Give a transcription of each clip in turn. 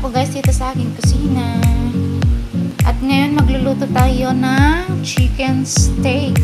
ako guys dito sa aking kusina. At ngayon magluluto tayo ng chicken steak.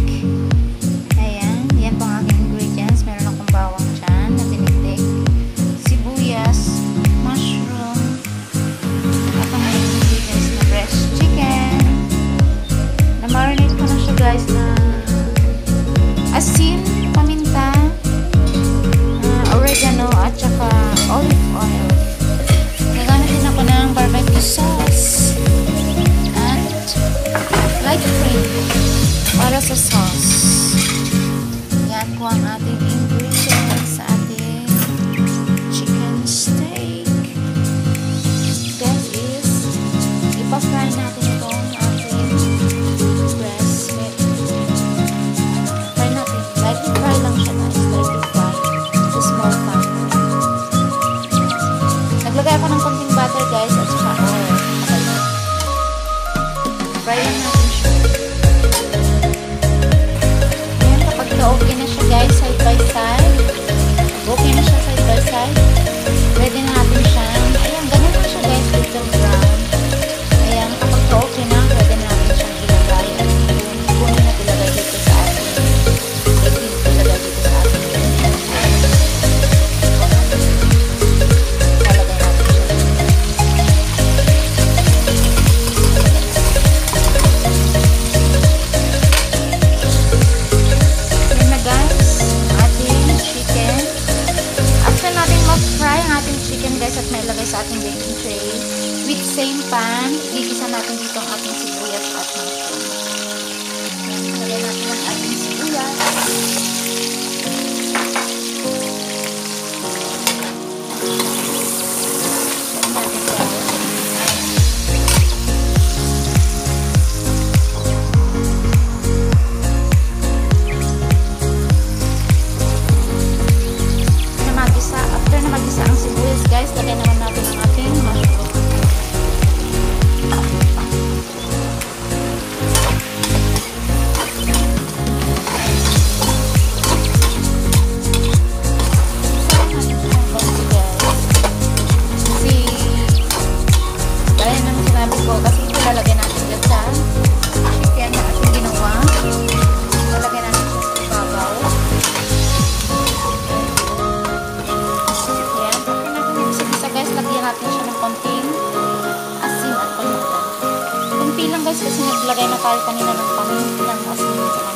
Gigisa natin dito ang ating sibuyas at mushroom. nakal kanina ng pamilya ng asin sa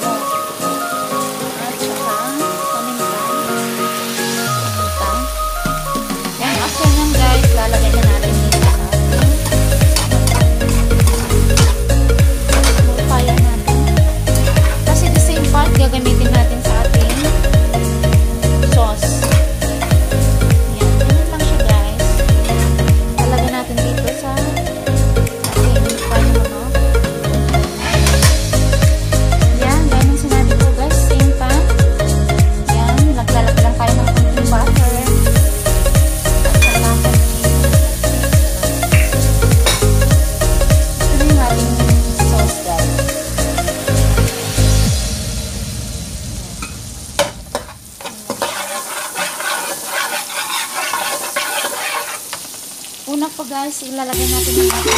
guys, ilalagay natin ang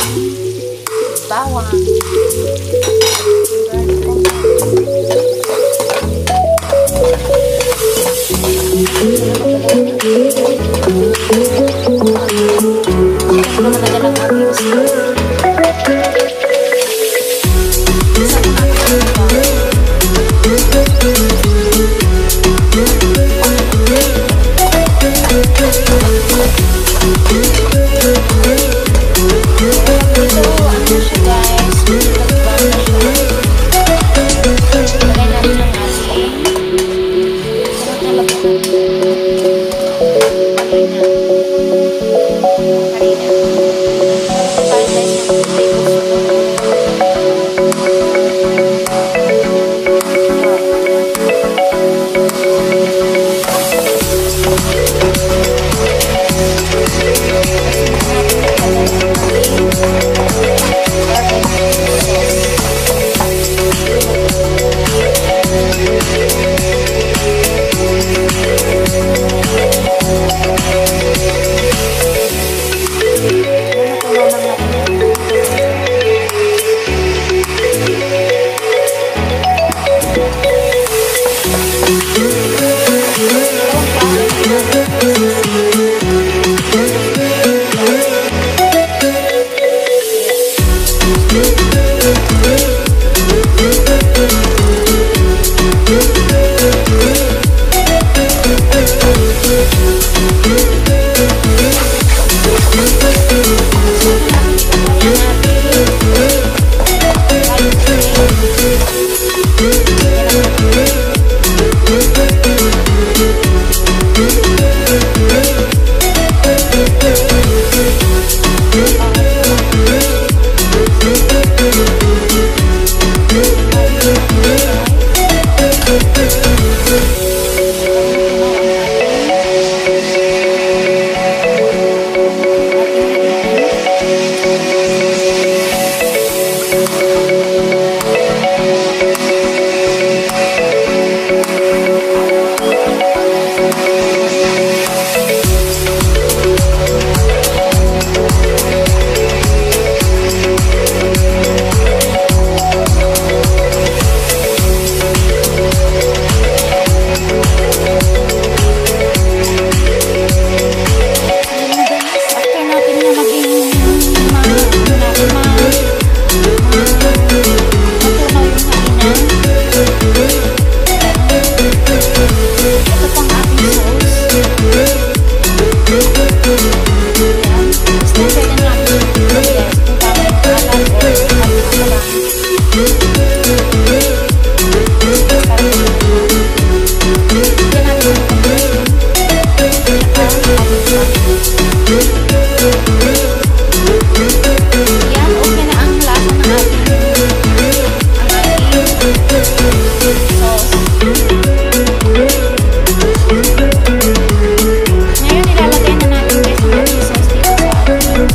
bawang. you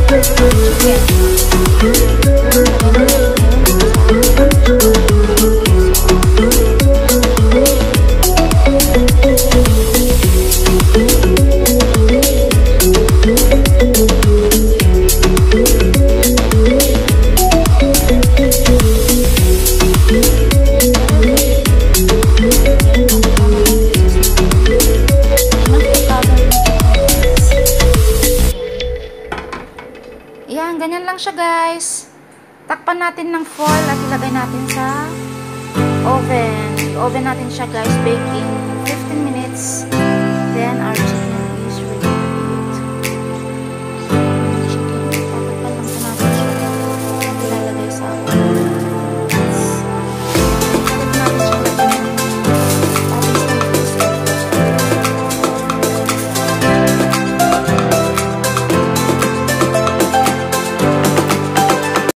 Thank Lang siya guys. Takpan natin ng foil at ilagay natin sa oven. I-oven natin siya guys, baking 15 minutes